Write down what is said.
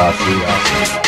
awesome.